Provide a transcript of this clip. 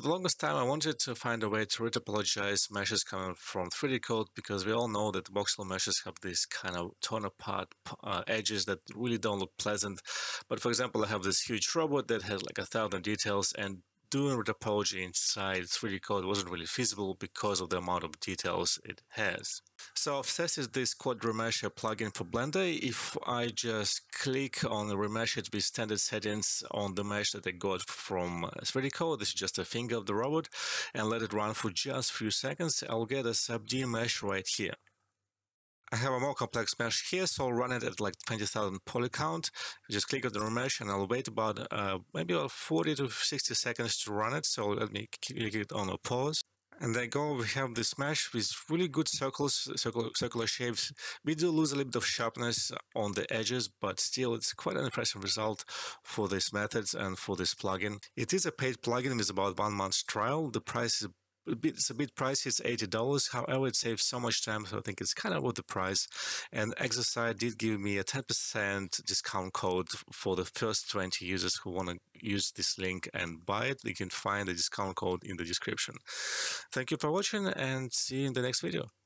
For the longest time, I wanted to find a way to retopologize meshes coming from 3D-Coat because we all know that voxel meshes have these kind of torn apart uh, edges that really don't look pleasant. But for example, I have this huge robot that has like a thousand details and doing topology inside 3D-Coat wasn't really feasible because of the amount of details it has. So I've tested this Quad Remesher plugin for Blender. If I just click on the remesh it with standard settings on the mesh that I got from 3D-Coat, this is just a finger of the robot, and let it run for just a few seconds, I'll get a sub-D mesh right here. I have a more complex mesh here, so I'll run it at like 20,000 poly count. just click on the mesh and I'll wait about uh, maybe about 40 to 60 seconds to run it. So let me click it on a pause. And then go, we have this mesh with really good circles, circular, circular shapes. We do lose a little bit of sharpness on the edges, but still it's quite an impressive result for this methods and for this plugin. It is a paid plugin with about one month's trial. The price is a bit, it's a bit pricey. It's eighty dollars. However, it saves so much time, so I think it's kind of worth the price. And Exoside did give me a ten percent discount code for the first twenty users who want to use this link and buy it. You can find the discount code in the description. Thank you for watching, and see you in the next video.